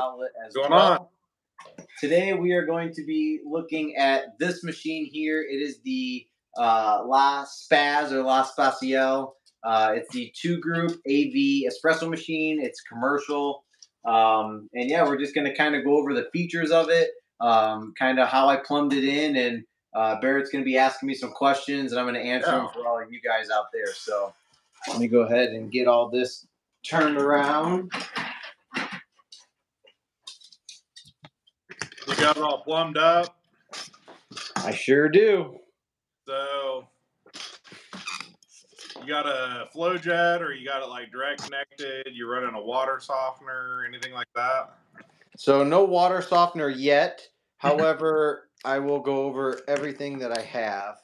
outlet as going well. on? Today we are going to be looking at this machine here. It is the uh, La Spaz or La Spaziale. Uh, it's the two group AV espresso machine. It's commercial. Um, and yeah, we're just going to kind of go over the features of it, um, kind of how I plumbed it in. And uh, Barrett's going to be asking me some questions, and I'm going to answer them for all of you guys out there. So let me go ahead and get all this turned around. You got it all plumbed up. I sure do. So you got a flow jet or you got it like direct connected, you're running a water softener, anything like that? So no water softener yet. However, I will go over everything that I have.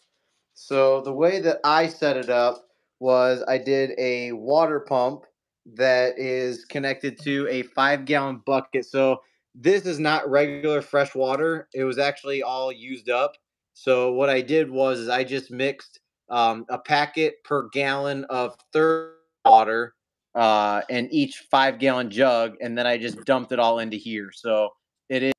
So the way that I set it up was I did a water pump that is connected to a five gallon bucket. So this is not regular fresh water. It was actually all used up. So what I did was is I just mixed um, a packet per gallon of third water uh, in each five gallon jug, and then I just dumped it all into here. So it is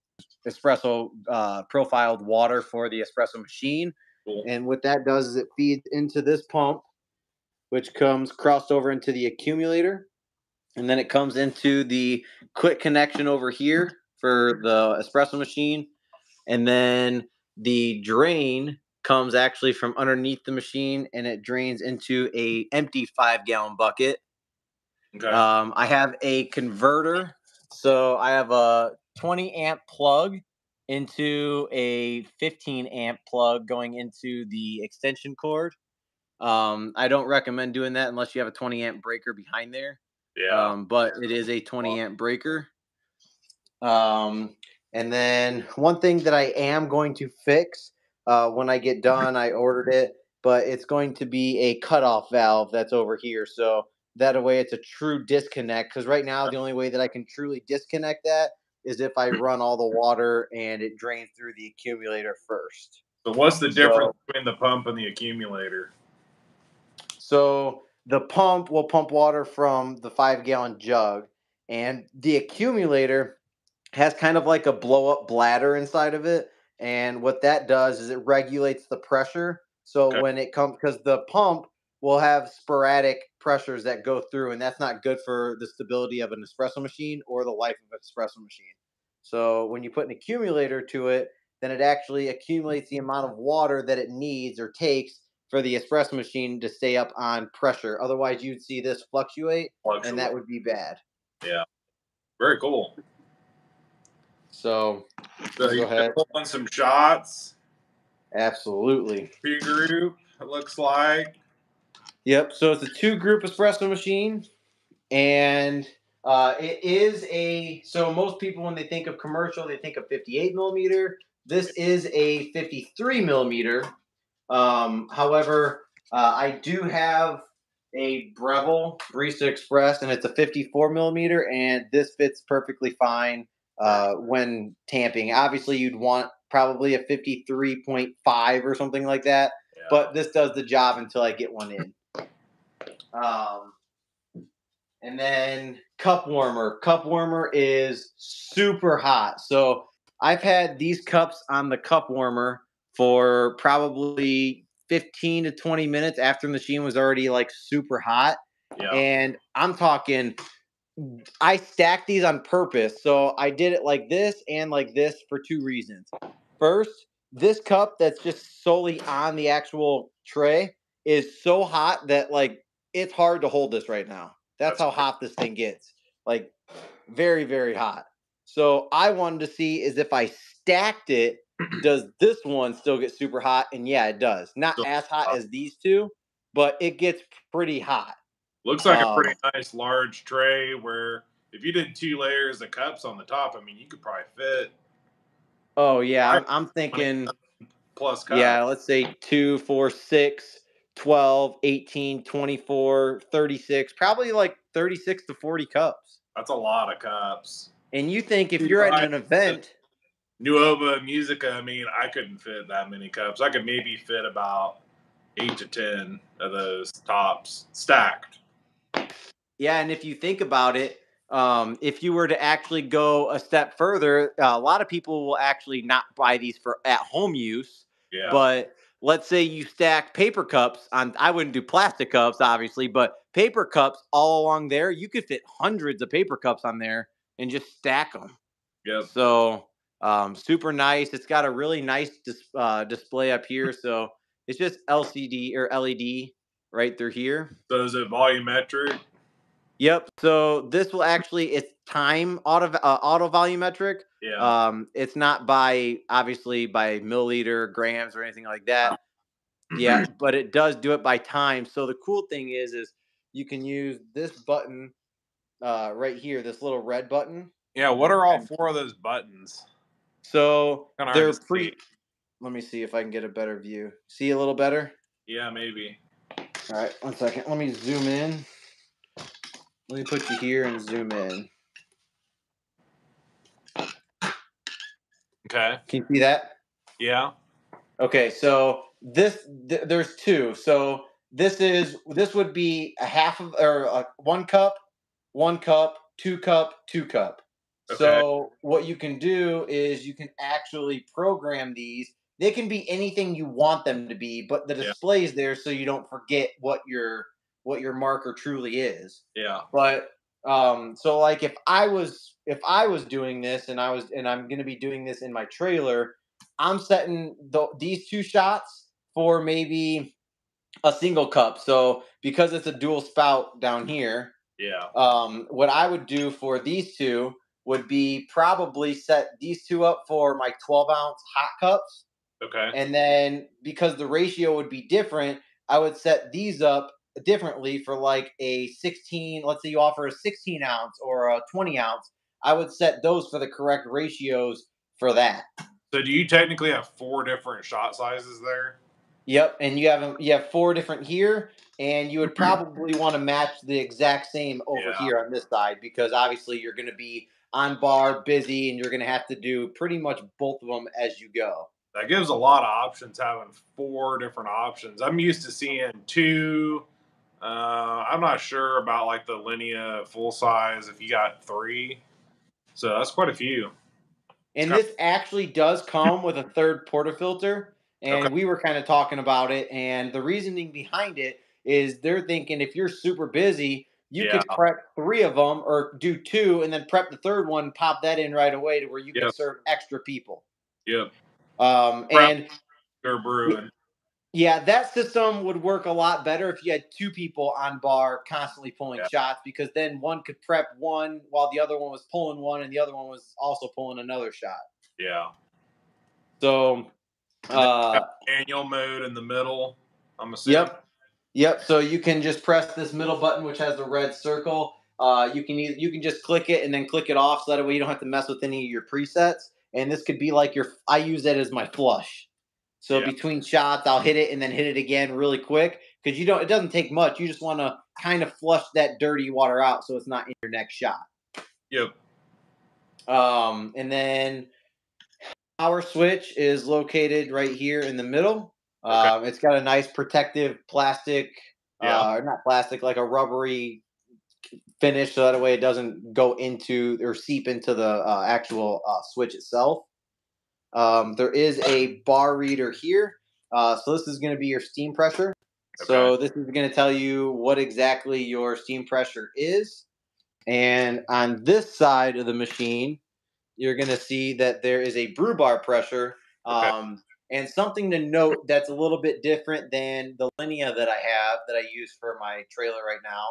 espresso uh, profiled water for the espresso machine. Cool. And what that does is it feeds into this pump, which comes crossed over into the accumulator. And then it comes into the quick connection over here for the espresso machine. And then the drain comes actually from underneath the machine and it drains into a empty five gallon bucket. Okay. Um, I have a converter. So I have a 20 amp plug into a 15 amp plug going into the extension cord. Um, I don't recommend doing that unless you have a 20 amp breaker behind there. yeah. Um, but it is a 20 amp breaker. Um, and then one thing that I am going to fix uh, when I get done, I ordered it, but it's going to be a cutoff valve that's over here. So that way it's a true disconnect. Because right now, the only way that I can truly disconnect that is if I run all the water and it drains through the accumulator first. so what's the difference so- between the pump and the accumulator? So the pump will pump water from the five gallon jug, and the accumulator has kind of like a blow up bladder inside of it. And what that does is it regulates the pressure. So Okay. when it comes, because the pump will have sporadic pressures that go through, and that's not good for the stability of an espresso machine or the life of an espresso machine. So when you put an accumulator to it, then it actually accumulates the amount of water that it needs or takes for the espresso machine to stay up on pressure. Otherwise, you'd see this fluctuate, and that would be bad. Yeah. Very cool. So, So Go ahead. pulling some shots. absolutely. P group, it looks like. Yep. So it's a two group espresso machine, and uh, it is a. So most people, when they think of commercial, they think of 58 millimeter. This is a 53 millimeter. Um, however, uh, I do have a Breville Barista Express, and it's a 54 millimeter, and this fits perfectly fine uh, when tamping. Obviously, you'd want probably a 53.5 or something like that Yeah. but this does the job until I get one in. Um, and then cup warmer. Cup warmer is super hot. So I've had these cups on the cup warmer for probably 15 to 20 minutes after the machine was already like super hot. yeah. And I'm talking, I stacked these on purpose. So I did it like this and like this for two reasons. First, this cup that's just solely on the actual tray is so hot that like it's hard to hold this right now. That's That's how hot this thing gets. Like very, very hot. So I wanted to see is if I stacked it, does this one still get super hot? And yeah, it does. Not as hot. as these two, but it gets pretty hot. Looks like a Um, pretty nice large tray where if you did two layers of cups on the top, I mean, you could probably fit Oh yeah, I'm, I'm thinking plus cups. yeah, let's say 2, 4, 6, 12, 18, 24, 36, probably like 36 to 40 cups. That's a lot of cups. And you think if you're at an event, Nuova Musica, I mean, I couldn't fit that many cups. I could maybe fit about eight to ten of those tops stacked. Yeah, and if you think about it, um, if you were to actually go a step further, uh, a lot of people will actually not buy these for at home use. Yeah. But let's say you stack paper cups on, I wouldn't do plastic cups, obviously, but paper cups all along there, you could fit hundreds of paper cups on there and just stack them. yep. So um, super nice. It's got a really nice dis- uh, display up here. So it's just LCD or LED right through here. So is it volumetric? Yep. So this will actually it's time auto uh, auto volumetric. Yeah. Um, it's not by obviously by milliliter, grams, or anything like that. Yeah, but it does do it by time. So the cool thing is, is you can use this button uh, right here, this little red button. Yeah, what are all four of those buttons? So they're pre. Let me see if I can get a better view. See a little better. yeah, maybe. All right, one second. Let me zoom in. Let me put you here and zoom in. Okay. Can you see that? Yeah. Okay, so this th- there's two. So this is this would be a half of or a, one cup, one cup, two cup, two cup. Okay. So what you can do is you can actually program these. They can be anything you want them to be, but the Yeah. display is there so you don't forget what your what your marker truly is. Yeah. But um, so like if I was if I was doing this and I was and I'm gonna be doing this in my trailer, I'm setting the, these two shots for maybe a single cup. So because it's a dual spout down here, Yeah. um, what I would do for these two would be probably set these two up for my 12 ounce hot cups. Okay. And then because the ratio would be different, I would set these up differently for like a 16. Let's say you offer a 16 ounce or a 20 ounce. I would set those for the correct ratios for that. So do you technically have four different shot sizes there? Yep, and you have you have four different here, and you would probably want to match the exact same over Yeah. here on this side because obviously you're going to be on bar, busy, and you're going to have to do pretty much both of them as you go. That gives a lot of options having four different options. I'm used to seeing two. Uh, I'm not sure about like the Linea full size if you got three. So that's quite a few. And Sure. this actually does come with a third portafilter, and Okay. we were kind of talking about it. And the reasoning behind it is they're thinking if you're super busy, you could Yeah. prep three of them or do two, and then prep the third one, pop that in right away to where you can serve extra people. Yep. Um, and They're brewing. Yeah, that system would work a lot better if you had two people on bar constantly pulling Yeah. shots because then one could prep one while the other one was pulling one and the other one was also pulling another shot. Yeah. So, uh, Manual mode in the middle. I'm assuming. yep, yep. So you can just press this middle button, which has the red circle. Uh, you can either, you can just click it and then click it off, so that way you don't have to mess with any of your presets. And this could be like your. I use that as my flush. So Yeah. between shots, I'll hit it and then hit it again really quick because you don't. It doesn't take much. You just want to kind of flush that dirty water out so it's not in your next shot. Yep. Um, and then power switch is located right here in the middle. Okay. Um, it's got a nice protective plastic, Yeah. uh, not plastic, like a rubbery finish, so that way it doesn't go into or seep into the uh, actual uh, switch itself. Um, there is a bar reader here, uh, so this is going to be your steam pressure. So this is going to tell you what exactly your steam pressure is. And on this side of the machine, you're going to see that there is a brew bar pressure. Okay. Um, and something to note that's a little bit different than the Linea that I have that I use for my trailer right now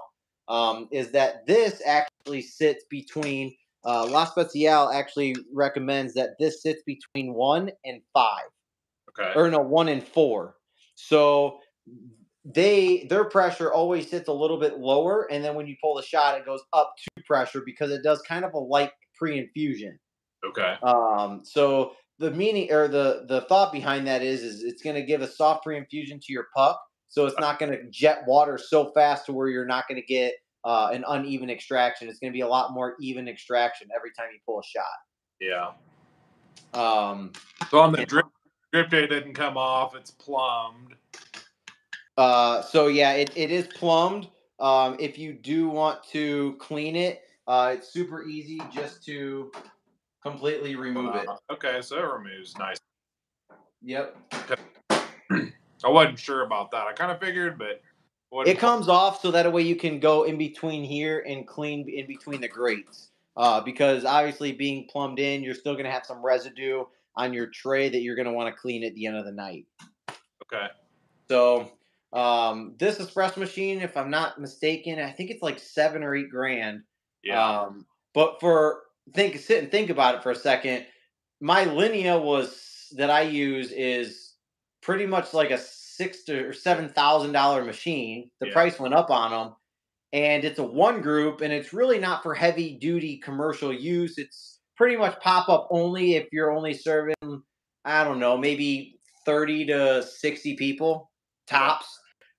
um, is that this actually sits between uh, La Spaziale actually recommends that this sits between one and five Okay. or no one and four so they their pressure always sits a little bit lower and then when you pull the shot it goes up to pressure because it does kind of a light pre-infusion Okay. um so the meaning or the the thought behind that is is it's going to give a soft pre-infusion to your puck so it's not going to jet water so fast to where you're not going to get uh, an uneven extraction it's going to be a lot more even extraction every time you pull a shot Yeah. um So on the drip, drip day didn't come off. It's plumbed. Uh, so yeah, it, it is plumbed. Um, if you do want to clean it, Uh, it's super easy just to completely remove it. Uh, okay, so it removes nice. Yep. I wasn't sure about that. I kind of figured, but what It comes off so that way you can go in between here and clean in between the grates. Uh, because obviously being plumbed in, you're still going to have some residue on your tray that you're going to want to clean at the end of the night. okay. So um, this espresso machine, if I'm not mistaken, I think it's like seven or eight grand. Yeah. Um, but for think sit and think about it for a second. My Linea was that I use is pretty much like a six to or seven thousand dollar machine. The Yeah. price went up on them, and it's a one group, and it's really not for heavy duty commercial use. It's pretty much pop up only if you're only serving, I don't know, maybe thirty to sixty people tops.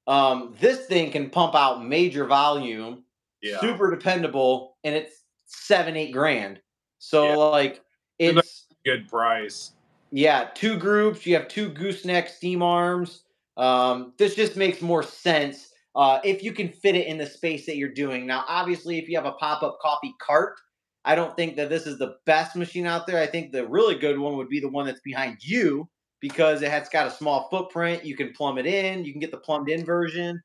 Um, this thing can pump out major volume yeah. super dependable, and it's seven, eight grand. So Yeah. like it's Good price. Yeah, two groups. You have two gooseneck steam arms. Um, this just makes more sense uh, if you can fit it in the space that you're doing. Now, obviously, if you have a pop up coffee cart, I don't think that this is the best machine out there. I think the really good one would be the one that's behind you because it has got a small footprint. You can plumb it in. You can get the plumbed in version,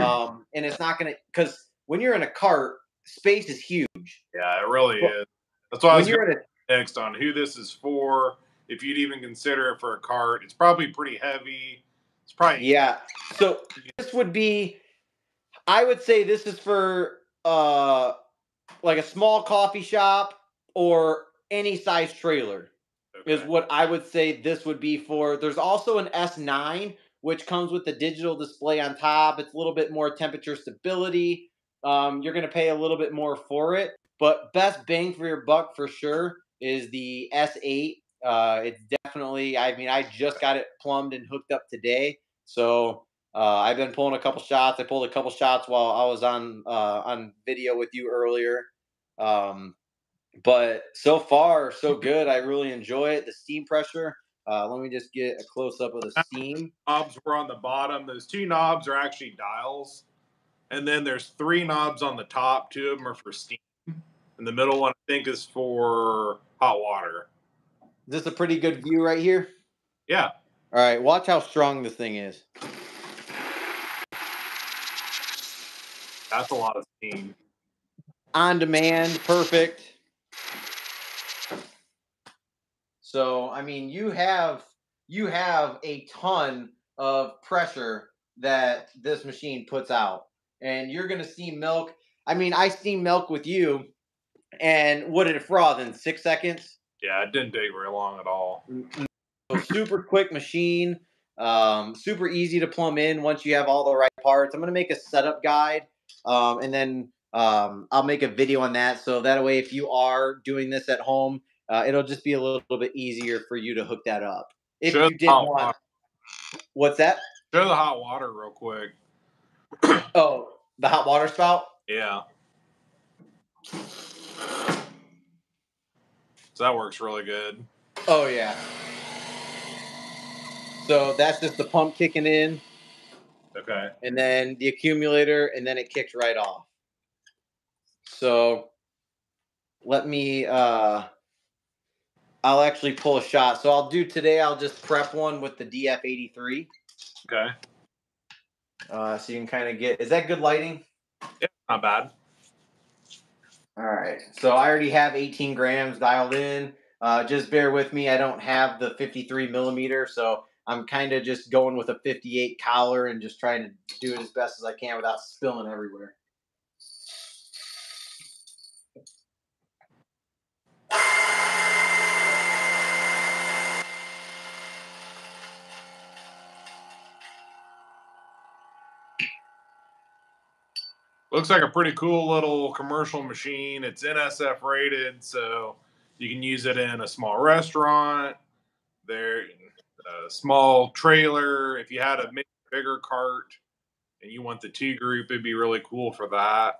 um, and it's not gonna because when you're in a cart, space is huge. Yeah, it really Well, is. That's why I was going in a next on who this is for. If you'd even consider it for a cart, it's probably pretty heavy. It's probably Yeah. So this would be I would say this is for uh like a small coffee shop or any size trailer is what I would say this would be for. There's also an S9 which comes with the digital display on top. It's a little bit more temperature stability. Um, you're going to pay a little bit more for it, but best bang for your buck for sure is the S8. Uh, it's definitely. I mean, I just got it plumbed and hooked up today, so uh, I've been pulling a couple shots. I pulled a couple shots while I was on uh, on video with you earlier. Um, but so far, so good. I really enjoy it. The steam pressure. Uh, let me just get a close up of the steam. knobs were on the bottom. Those two knobs are actually dials. And then there's three knobs on the top. Two of them are for steam. And the middle one, I think, is for hot water. This is this a pretty good view right here? Yeah. All right, watch how strong this thing is. That's a lot of steam. On demand, perfect. So, I mean, you have you have a ton of pressure that this machine puts out. And you're going to steam milk. I mean, I steam milk with you and what did it froth in 6 seconds? Yeah, it didn't take very long at all. Super quick machine, um, super easy to plumb in once you have all the right parts. I'm gonna make a setup guide, um, and then um, I'll make a video on that. So that way, if you are doing this at home, uh, it'll just be a little, bit easier for you to hook that up. If Show you did want, water. what's that? Show the hot water real quick. Oh, the hot water spout. Yeah. So that works really good. Oh yeah. So that's just the pump kicking in. Okay. and then the accumulator, and then it kicked right off. So let me uh I'll actually pull a shot. So I'll do today, I'll just prep one with the DF83. Okay. Uh so you can kind of get is that good lighting? Yeah, not bad. All right. So I already have 18 grams dialed in. Uh, just bear with me. I don't have the 53 millimeter, so I'm kind of just going with a 58 collar and just trying to do it as best as I can without spilling everywhere. Looks like a pretty cool little commercial machine. It's NSF rated, so you can use it in a small restaurant. There, a small trailer. If you had a bigger cart and you want the two group, it'd be really cool for that.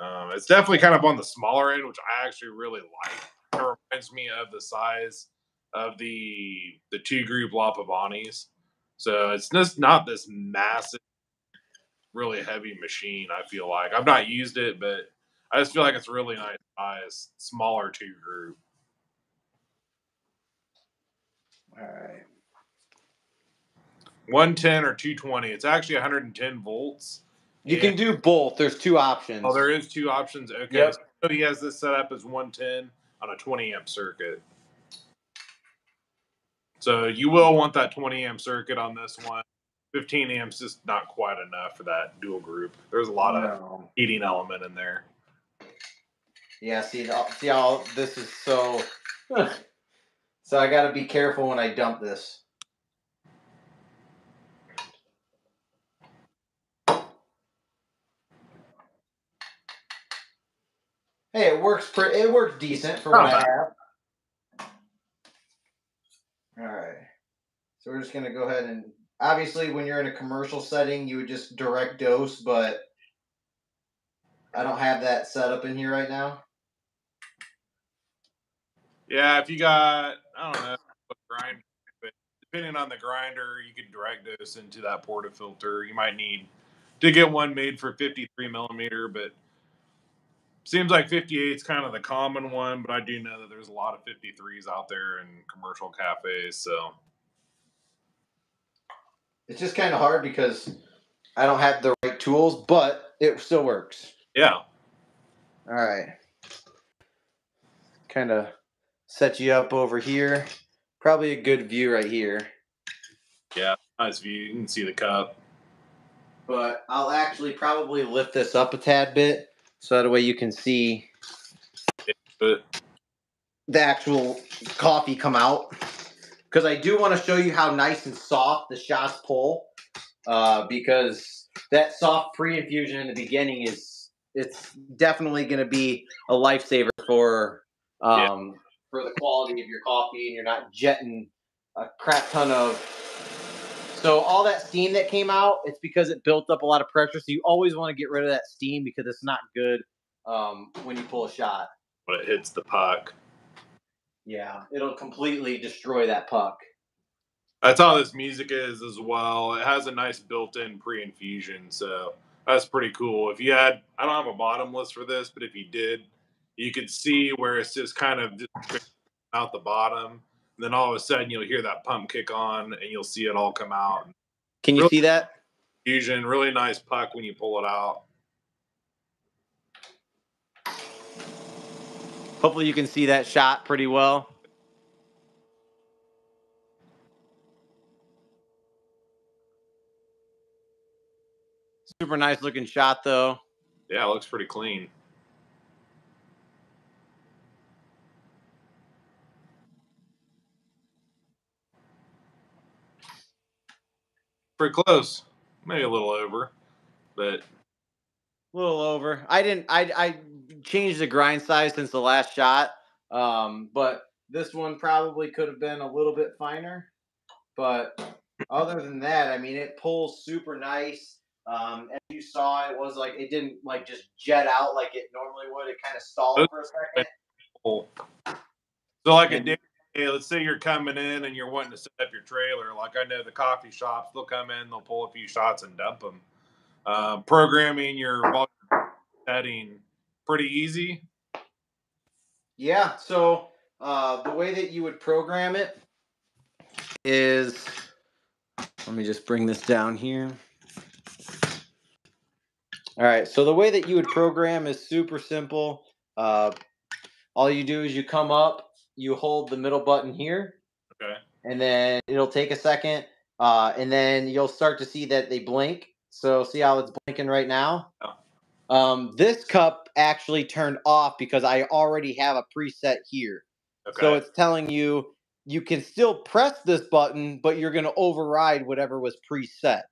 Um, it's definitely kind of on the smaller end, which I actually really like. It reminds me of the size of the the two group La Pavonis. So it's just not this massive really heavy machine. I feel like I've not used it, but I just feel like it's really nice size, smaller two group. All right. 110 or 220. It's actually 110 volts. You can do both. There's two options. Oh, there is two options. Okay. Yep. So he has this set up as 110 on a 20 amp circuit. So you will want that 20 amp circuit on this one. 15 amps is not quite enough for that dual group. There's a lot of No. heating element in there. Yeah, see, see how this is so. so I got to be careful when I dump this. Hey, it works. Pre- it works decent for what I have. All right. So we're just gonna go ahead and obviously when you're in a commercial setting, you would just direct dose, but I don't have that set up in here right now. Yeah, if you got, I don't know, grinder, but depending on the grinder, you could direct dose into that portafilter. You might need to get one made for 53 millimeter, but seems like 58 is kind of the common one. But I do know that there's a lot of 53s out there in commercial cafes. So It's just kind of hard because I don't have the right tools, but it still works. yeah, All right. Kind of set you up over here. Probably a good view right here. yeah, nice view. You can see the cup. But I'll actually probably lift this up a tad bit so that way you can see the actual coffee come out. Because I do want to show you how nice and soft the shots pull. Uh, because that soft pre-infusion in the beginning is it's definitely going to be a lifesaver for um, for the quality of your coffee, and you're not jetting a crap ton of. So all that steam that came out, it's because it built up a lot of pressure. So you always want to get rid of that steam because it's not good um, when you pull a shot. when it hits the puck, Yeah, it'll completely destroy that puck. that's how this Musica is as well. It has a nice built-in pre-infusion, so that's pretty cool. If you had, I don't have a bottomless for this, but if you did, you could see where it's just kind of just out the bottom. And then all of a sudden, you'll hear that pump kick on, and you'll see it all come out. Can you Real- see that? Fusion, really nice puck when you pull it out. Hopefully you can see that shot pretty well. Super nice looking shot though. Yeah, it looks pretty clean. Pretty close. Maybe a little over, but A little over. I didn't I I changed the grind size since the last shot. Um, but this one probably could have been a little bit finer. But other than that, I mean it pulls super nice. Um, as you saw, it was like it didn't like just jet out like it normally would. It kind of stalled for a second. cool. So, like a day, let's say you're coming in and you're wanting to set up your trailer. Like I know the coffee shops, they'll come in, they'll pull a few shots and dump them. Uh, programming your volume setting pretty easy. Yeah. So uh, the way that you would program it is, let me just bring this down here. All right. So the way that you would program is super simple. Uh, all you do is you come up, you hold the middle button here, Okay. and then it'll take a second, uh, and then you'll start to see that they blink. So see how it's blinking right now. Um, this cup actually turned off because I already have a preset here. Okay. So it's telling you you can still press this button, but you're going to override whatever was preset.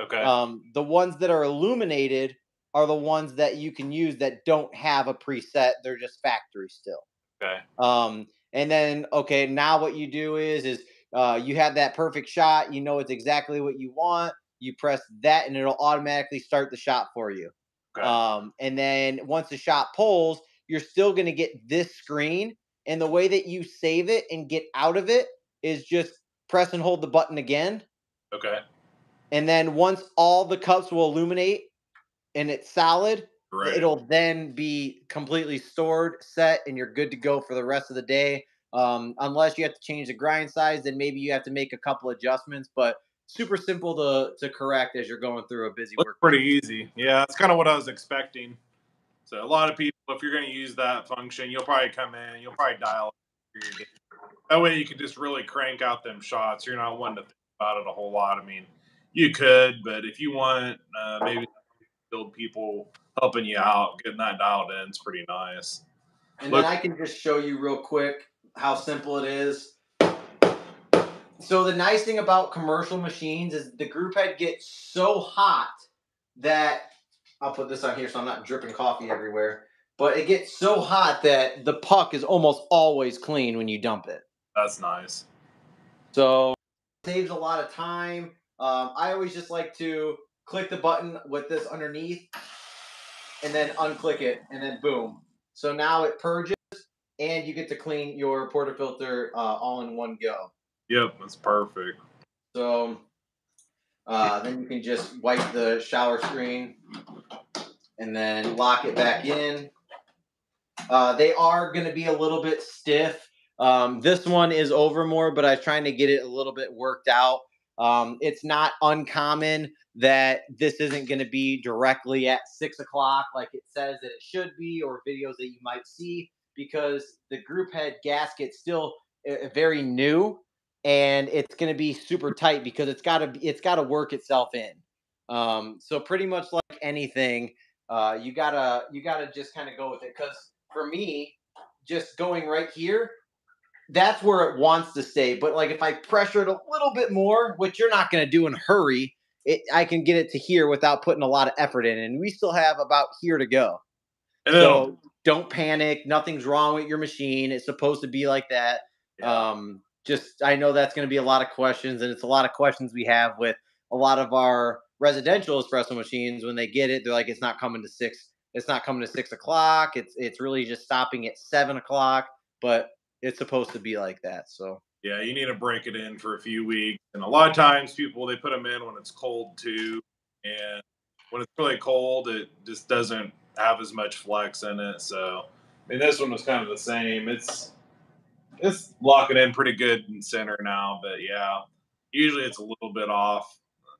okay. Um, the ones that are illuminated are the ones that you can use that don't have a preset. They're just factory still. okay. Um, and then okay, now what you do is is uh, you have that perfect shot. You know it's exactly what you want. You press that, and it'll automatically start the shot for you. Okay. Um, and then once the shot pulls, you're still going to get this screen. And the way that you save it and get out of it is just press and hold the button again. Okay. And then once all the cups will illuminate and it's solid, Right. It'll then be completely stored, set, and you're good to go for the rest of the day. Um, unless you have to change the grind size, then maybe you have to make a couple adjustments. But super simple to to correct as you're going through a busy Looks work. pretty easy. Yeah, that's kind of what I was expecting. So a lot of people, if you're going to use that function, you'll probably come in, you'll probably dial. it for your game. That way, you can just really crank out them shots. You're not one to think about it a whole lot. I mean, you could, but if you want uh, maybe build people helping you out, getting that dialed in, it's pretty nice. And Look- then I can just show you real quick how simple it is. So the nice thing about commercial machines is the group head gets so hot that I'll put this on here so I'm not dripping coffee everywhere. But it gets so hot that the puck is almost always clean when you dump it. That's nice. So saves a lot of time. Um, I always just like to click the button with this underneath and then unclick it and then boom. So now it purges and you get to clean your portafilter uh, all in one go. Yep, that's perfect. So uh, then you can just wipe the shower screen and then lock it back in. Uh, they are going to be a little bit stiff. Um, this one is over more, but I was trying to get it a little bit worked out. Um, it's not uncommon that this isn't going to be directly at six o'clock like it says that it should be, or videos that you might see, because the group head gasket's still uh, very new and it's going to be super tight because it's got to it's got to work itself in. Um, so pretty much like anything, uh, you gotta you gotta just kind of go with it. Because for me, just going right here, that's where it wants to stay. But like if I pressure it a little bit more, which you're not going to do in a hurry, it I can get it to here without putting a lot of effort in, and we still have about here to go. And So don't panic. Nothing's wrong with your machine. It's supposed to be like that. yeah. Um, just I know that's going to be a lot of questions, and it's a lot of questions we have with a lot of our residential espresso machines. When they get it, they're like, "It's not coming to six. It's not coming to six o'clock. It's it's really just stopping at seven o'clock." But it's supposed to be like that. So Yeah, you need to break it in for a few weeks. And a lot of times people they put them in when it's cold too. And when it's really cold, it just doesn't have as much flex in it. So I mean this one was kind of the same. It's it's locking in pretty good in center now, but yeah. Usually it's a little bit off.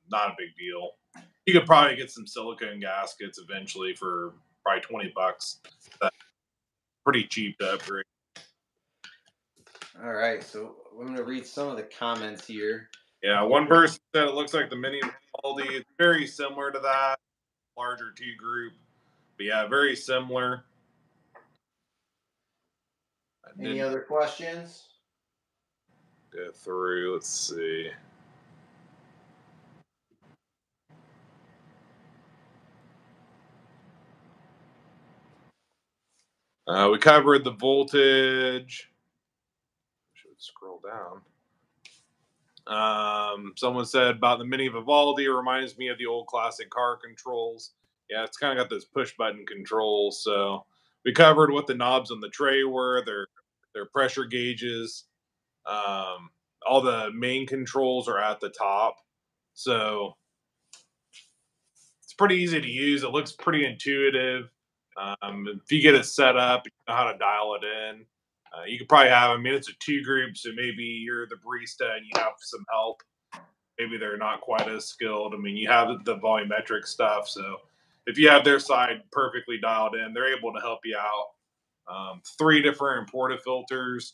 Not a big deal. You could probably get some silicone gaskets eventually for probably twenty bucks. That's pretty cheap to upgrade. all right, so I'm going to read some of the comments here. Yeah, one person said it looks like the mini Vivaldi. It's very similar to that larger T group, but yeah, very similar. Any other questions? go through. Let's see. Uh, we covered the voltage. Should scroll down. Um, someone said about the Mini Vivaldi. It reminds me of the old classic car controls. Yeah, it's kind of got those push button controls. So we covered what the knobs on the tray were. Their their pressure gauges. Um, all the main controls are at the top. So it's pretty easy to use. It looks pretty intuitive. Um, if you get it set up, you know how to dial it in. Uh, you could probably have, I mean, it's a two group, so maybe you're the barista and you have some help. Maybe they're not quite as skilled. I mean, you have the volumetric stuff. So if you have their side perfectly dialed in, they're able to help you out. Um, three different portafilters.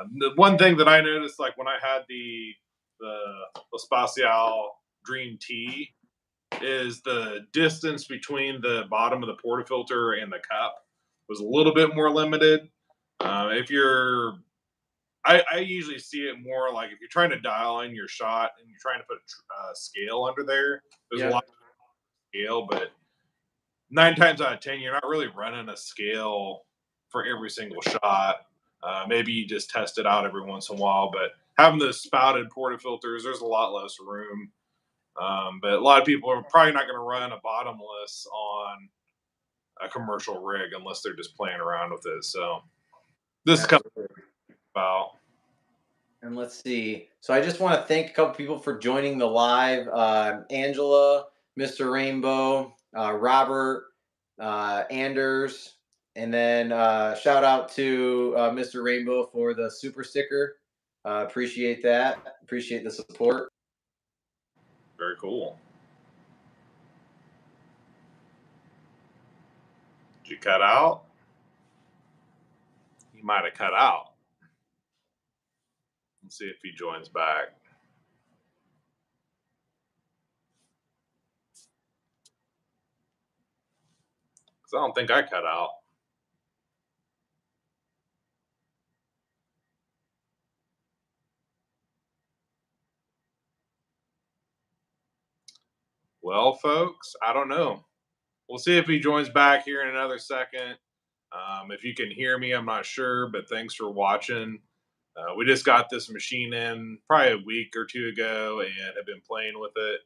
Um, the one thing that I noticed, like when I had the the Spaziale Dream T, is the distance between the bottom of the portafilter and the cup was a little bit more limited. Uh, if you're, I, I usually see it more like if you're trying to dial in your shot and you're trying to put a tr- uh, scale under there, there's Yeah. a lot of scale, but nine times out of ten, you're not really running a scale for every single shot. Uh, maybe you just test it out every once in a while, but having those spouted portafilters, there's a lot less room. Um, but a lot of people are probably not going to run a bottomless on a commercial rig unless they're just playing around with it. So this is kind of about And let's see. So I just want to thank a couple people for joining the live. Uh, Angela, Mr. Rainbow, uh, Robert, uh, Anders, and then uh, shout out to uh, Mr. Rainbow for the super sticker. Uh, appreciate that. Appreciate the support. Very cool. Did you cut out? He might have cut out. Let's see if he joins back. Because I don't think I cut out. Well, folks, I don't know. We'll see if he joins back here in another second. Um, if you can hear me, I'm not sure, but thanks for watching. Uh, we just got this machine in probably a week or two ago and have been playing with it.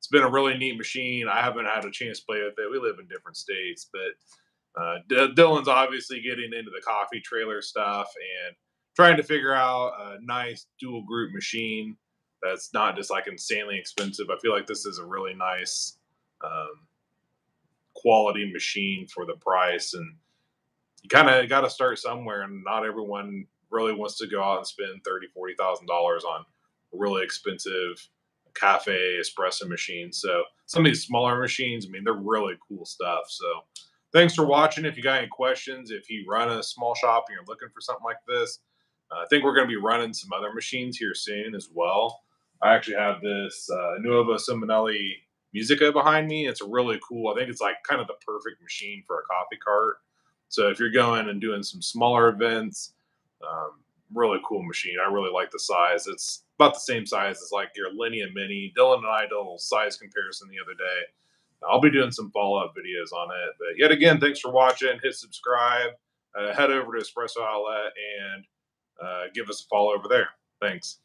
It's been a really neat machine. I haven't had a chance to play with it. We live in different states, but uh, D- Dylan's obviously getting into the coffee trailer stuff and trying to figure out a nice dual group machine that's not just like insanely expensive. I feel like this is a really nice um, quality machine for the price, and you kind of got to start somewhere. And not everyone really wants to go out and spend thirty, forty thousand dollars on really expensive cafe espresso machine. So some of these smaller machines, I mean, they're really cool stuff. So thanks for watching. If you got any questions, if you run a small shop and you're looking for something like this, uh, I think we're going to be running some other machines here soon as well. I actually have this uh, Nuova Simonelli Musica behind me. It's a really cool. I think it's like kind of the perfect machine for a coffee cart. So if you're going and doing some smaller events, um, really cool machine. I really like the size. It's about the same size as like your Linea Mini. Dylan and I did a little size comparison the other day. I'll be doing some follow up videos on it. But yet again, thanks for watching. Hit subscribe. Uh, head over to Espresso Outlet and uh, give us a follow over there. Thanks.